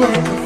yeah.